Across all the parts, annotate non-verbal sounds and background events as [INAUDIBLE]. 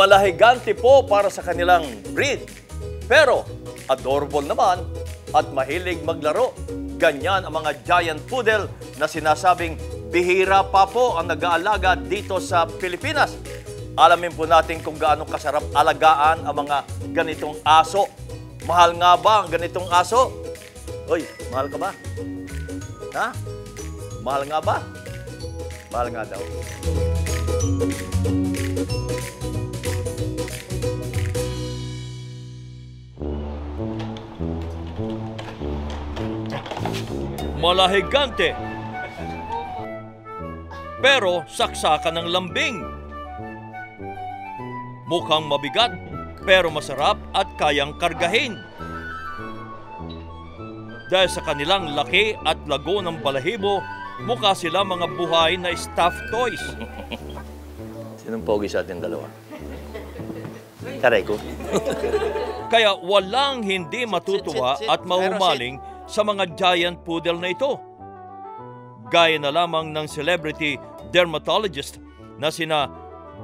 Malahigante po para sa kanilang breed. Pero adorable naman at mahilig maglaro. Ganyan ang mga giant poodle na sinasabing bihira pa po ang nag-aalaga dito sa Pilipinas. Alamin po natin kung gaano kasarap alagaan ang mga ganitong aso. Mahal nga ba ang ganitong aso? Uy, mahal ka ba? Ha? Mahal nga ba? Mahal nga daw. Malahigante. Pero saksakan ng lambing. Mukhang mabigat, pero masarap at kayang kargahin. Dahil sa kanilang laki at lago ng balahibo, mukha sila mga buhay na stuffed toys. [LAUGHS] Sinong pogi sa ating dalawa? Taray ko. Kaya walang hindi matutuwa Sit, sit, sit. at mahumaling sa mga giant poodle na ito. Gaya na lamang ng celebrity dermatologist na sina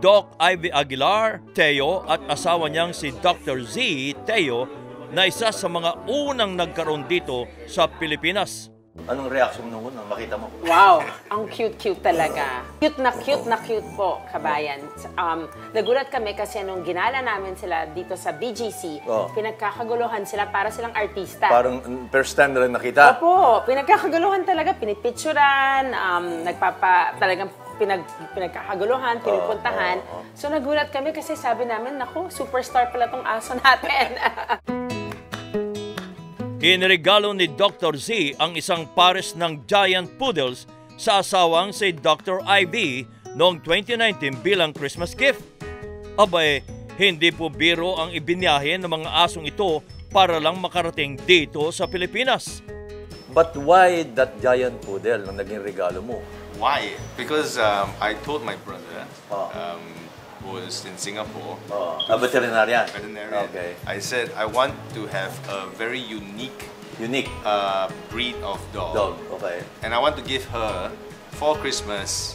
Doc Ivy Aguilar, Teo at asawa niyang si Dr. Z, Teo, na isa sa mga unang nagkaroon dito sa Pilipinas. Anong reaction mo nung makita mo? Wow, ang cute-cute talaga. Cute na cute na cute po, kabayan. Um, nagulat kami kasi nung ginala namin sila dito sa BGC, Oh. pinagkakaguluhan sila para silang artista. Parang first time na lang nakita. Opo, pinagkakaguluhan talaga, pinipicturan, um, nagpapa, talagang pinag, pinagkakaguluhan, pinupuntahan. oo, oo. So nagulat kami kasi sabi namin, naku, superstar pala tong aso natin. [LAUGHS] Inregalo ni Dr. Z ang isang pares ng giant poodles sa asawang si Dr. Ivy noong 2019 bilang Christmas gift. Abay, hindi po biro ang ibinyahe ng mga asong ito para lang makarating dito sa Pilipinas. But why that giant poodle na naging regalo mo? Why? Because um, I told my brother, Oh. um, was in Singapore, Oh, a veterinarian. veterinarian, Okay. I said I want to have a very unique Unique uh, breed of dog, dog. Okay. and I want to give her for Christmas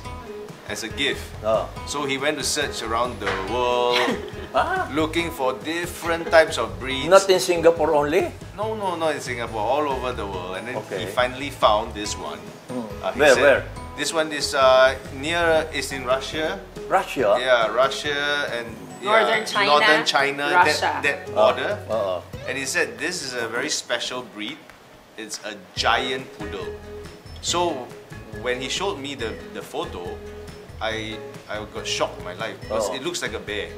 as a gift. Oh. So he went to search around the world, [LAUGHS] Ah, looking for different types of breeds. not in Singapore only? No, no, not in Singapore, all over the world. And then Okay. he finally found this one. Uh, Where, said, where? This one is uh, near, is in Russia. Russia? Yeah, Russia and yeah, Northern China, Northern China, Russia. that, that border. Oo. And he said this is a very special breed. It's a giant poodle. So when he showed me the, the photo, I I got shocked in my life because Oh. it looks like a bear.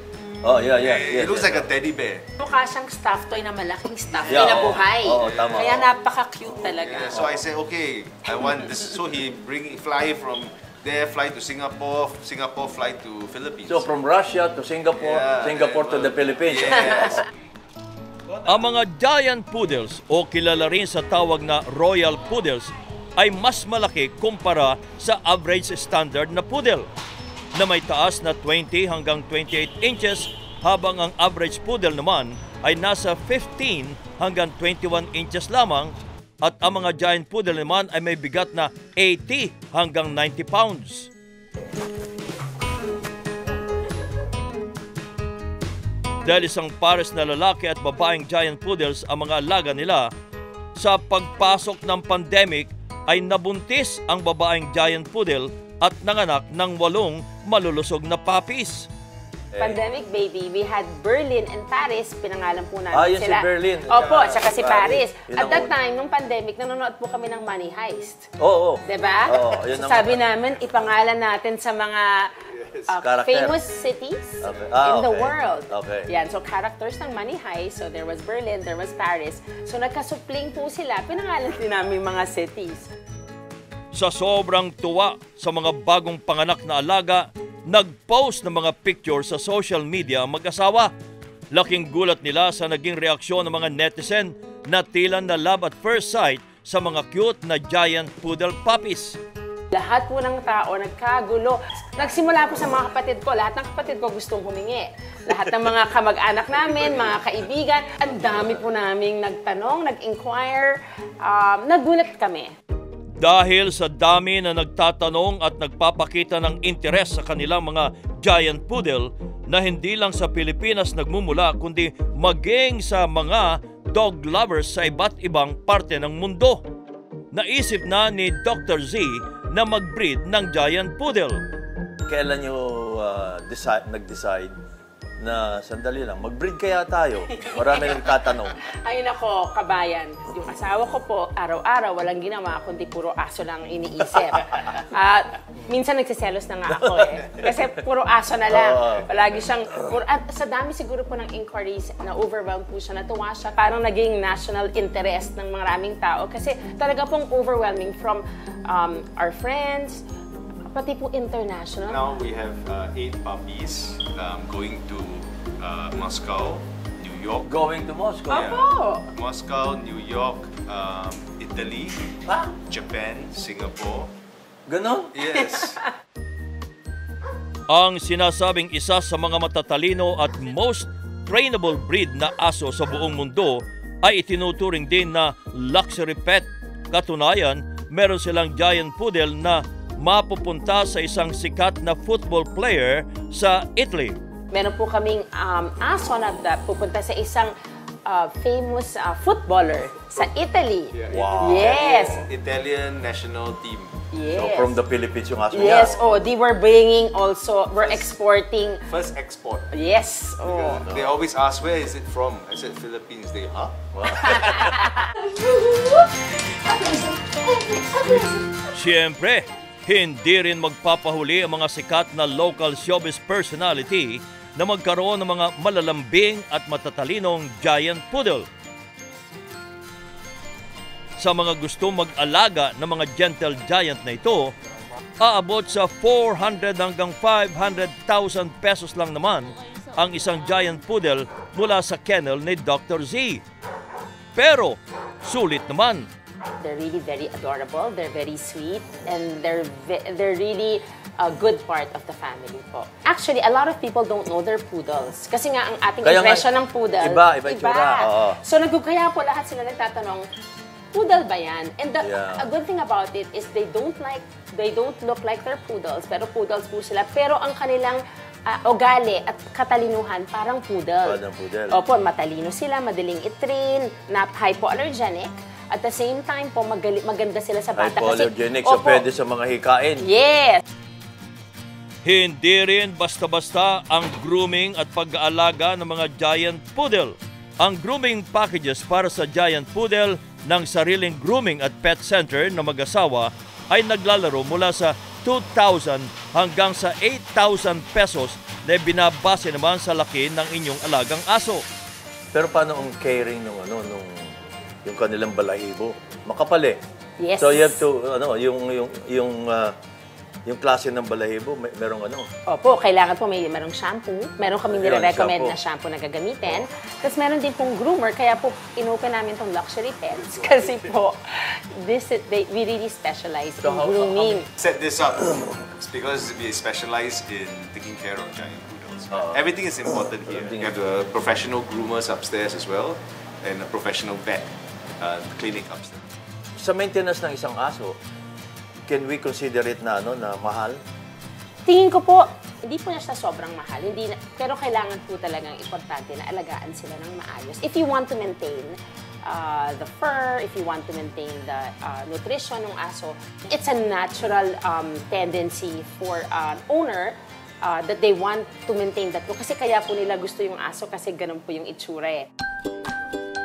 Oh, yeah, yeah. it yes, looks yes, like a yes. teddy bear. Mukha siyang stuffed toy na malaking stuffed Yeah, toy na oo. buhay. Oo, tama, Kaya napaka-cute talaga. Yeah, so I said, okay, I want this. So he bring fly from there, fly to Singapore, Singapore fly to Philippines. So from Russia to Singapore, Yeah, Singapore to the Philippines. Yes. [LAUGHS] Ang mga giant poodles o kilala rin sa tawag na royal poodles ay mas malaki kumpara sa average standard na poodle na may taas na 20 hanggang 28 inches habang ang average poodle naman ay nasa 15 hanggang 21 inches lamang at ang mga giant poodle naman ay may bigat na 80 hanggang 90 pounds. Dahil isang pares na lalaki at babaeng giant poodles ang mga alaga nila, sa pagpasok ng pandemic ay nabuntis ang babaeng giant poodle at nanganak ng walong malulusog na puppies. Pandemic baby, we had Berlin and Paris, pinangalan po namin Ah, yun si sila. Berlin, Opo, saka at saka si Paris. Paris. Yun At ang that una. time, nung pandemic, nanonood po kami ng Money Heist. Oo. Diba? Oo, yun so ang- sabi namin, ipangalan natin sa mga uh, Character. famous cities Okay. Ah, in the okay. world. Okay. Yan, so characters ng Money Heist. So there was Berlin, there was Paris. So nagkasupling po sila, pinangalan din namin yung mga cities. Sa sobrang tuwa sa mga bagong panganak na alaga, nag-post ng mga picture sa social media ang mag-asawa. Laking gulat nila sa naging reaksyon ng mga netizen na tila na love at first sight sa mga cute na giant poodle puppies. Lahat po ng tao nagkagulo. Nagsimula po sa mga kapatid ko. Lahat ng kapatid ko gustong humingi. Lahat ng mga kamag-anak namin, mga kaibigan. Ang dami po naming nagtanong, nag-inquire. Um, nagulat kami. Dahil sa dami na nagtatanong at nagpapakita ng interes sa kanilang mga giant poodle, na hindi lang sa Pilipinas nagmumula kundi maging sa mga dog lovers sa iba't ibang parte ng mundo. Naisip na ni Dr. Z na mag-breed ng giant poodle. Kailan nyo decide, nag-decide na sandali lang, mag-breed kaya tayo? Marami nagtatanong. [LAUGHS] Ay nako, kabayan. Yung asawa ko po, araw-araw, walang ginawa, kundi puro aso lang iniisip. [LAUGHS] At minsan nagsiselos na nga ako eh. Kasi puro aso na lang. Palagi siyang, puro, at sa dami siguro po ng inquiries, na overwhelmed po siya, natuwa siya. Parang naging national interest ng maraming tao. Kasi talaga pong overwhelming from um, our friends, pati po international. Now we have uh, eight puppies um, going to uh, Moscow, New York. Going to Moscow. Opo! Moscow, New York, um, Italy, Ha? Japan, Singapore. Ganon? Yes. [LAUGHS] Ang sinasabing isa sa mga matatalino at most trainable breed na aso sa buong mundo ay itinuturing din na luxury pet. Katunayan, meron silang giant poodle na mapupunta sa isang sikat na football player sa Italy. Meron po kaming um, aso na pupunta sa isang uh, famous uh, footballer sa Italy. Wow. Yes. Italian national team. Yes. the Philippines yung aso Yes, oh, they were bringing also, we're exporting. First export. Yes, oh. They always ask where is it from. I said Philippines. They huh? [LAUGHS] Siyempre, hindi rin magpapahuli ang mga sikat na local showbiz personality na magkaroon ng mga malalambing at matatalinong giant poodle. Sa mga gusto mag-alaga ng mga gentle giant na ito, aabot sa 400 hanggang 500,000 pesos lang naman ang isang giant poodle mula sa kennel ni Dr. Z. Pero, sulit naman They're really very adorable, they're very sweet, and they're they're really a good part of the family po. Actually, a lot of people don't know they're poodles. Kasi nga, ang ating Kaya nga, impression ng poodle, iba, iba yung tsura, oo. So, nagkukaya po lahat sila nagtatanong, poodle ba yan? And the, Yeah. a good thing about it is they don't like, they don't look like they're poodles, pero poodles po sila. Pero ang kanilang ah, ugali at katalinuhan, parang poodle. Parang poodle. Opo, matalino sila, madaling i-train, na hypoallergenic. At the same time po, magali, maganda sila sa bata. Hypoallergenic, so Opo. pwede sa mga hikain. Yes! Hindi rin basta-basta ang grooming at pag-aalaga ng mga giant poodle. Ang grooming packages para sa giant poodle ng sariling grooming at pet center na mag-asawa ay naglalaro mula sa 2,000 hanggang sa 8,000 pesos na binabase naman sa laki ng inyong alagang aso. Pero paano ang caring ng ano nung yung kanilang balahibo? Makapal eh. Yes. So you have to ano yung yung yung ah, yung klase ng balahibo, may, merong ano. Opo, kailangan po may merong shampoo. Meron kami nire-recommend na shampoo na gagamitin. Tapos meron din pong groomer, kaya po inopen namin tong luxury pets. [LAUGHS] Kasi po, this is, they, we really specialize in So how- grooming. Set this up. It's because we specialize in taking care of giant poodles. Everything is important here. We have the professional groomers upstairs as well, and a professional vet uh, clinic upstairs. Sa maintenance ng isang aso, can we consider it na ano na mahal? Tingin ko po, hindi po na siya sobrang mahal. Hindi na, pero kailangan po talagang importante na alagaan sila ng maayos. If you want to maintain uh, the fur, if you want to maintain the uh, nutrition ng aso, it's a natural um, tendency for an owner uh, that they want to maintain that po. Kasi kaya po nila gusto yung aso kasi ganun po yung itsura eh.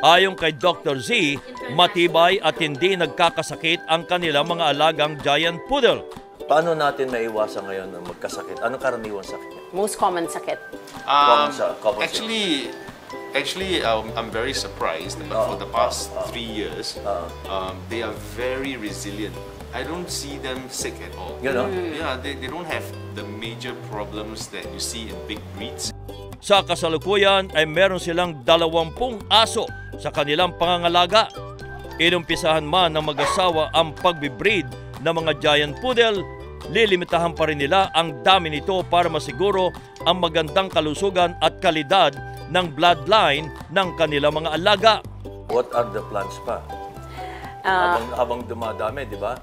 Ayon kay Dr. Z, matibay at hindi nagkakasakit ang kanilang mga alagang giant poodle. Paano natin maiwasan ngayon na magkasakit? Anong karaniwang sakit niya? Most common sakit. Um, sa- common actually, actually, um, I'm very surprised. But for the past three years, um, they are very resilient. I don't see them sick at all. You know? Yeah, they, they don't have the major problems that you see in big breeds. Sa kasalukuyan ay meron silang dalawampung aso sa kanilang pangangalaga. Inumpisahan man ng mag-asawa ang pagbibreed ng mga giant poodle, lilimitahan pa rin nila ang dami nito para masiguro ang magandang kalusugan at kalidad ng bloodline ng kanilang mga alaga. What are the plans pa? Ah, habang, habang dumadami, di ba?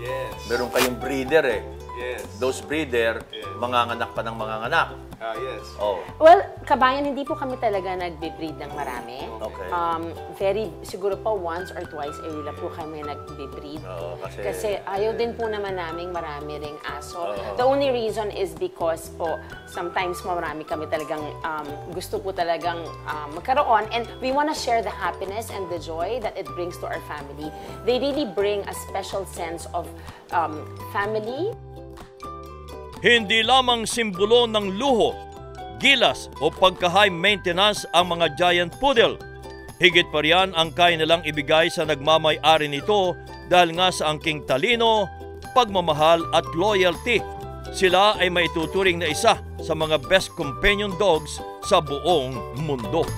Yes. Meron kayong breeder eh. Yes. Those breeder, manganganak pa ng manganganak. Uh, yes. Oh. Well, kabayan, hindi po kami talaga nagbe-breed ng marami. Okay. Um, very, siguro pa once or twice a year lang po kami nagbe-breed. Oo, kasi- Kasi ayaw din po naman naming marami ring aso. Oo. The only reason is because po, sometimes marami kami talagang um, gusto po talagang um, magkaroon and we want to share the happiness and the joy that it brings to our family. They really bring a special sense of um, family, Hindi lamang simbolo ng luho, gilas o pagka-high maintenance ang mga giant poodle. Higit pa riyan ang kaya nilang ibigay sa nagmamay-ari nito dahil nga sa angking talino, pagmamahal at loyalty. Sila ay maituturing na isa sa mga best companion dogs sa buong mundo.